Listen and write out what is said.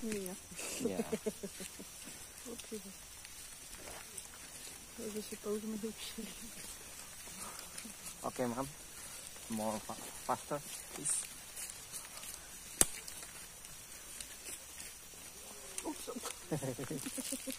Yeah. Yeah. Okay, ma'am. More fa faster, please.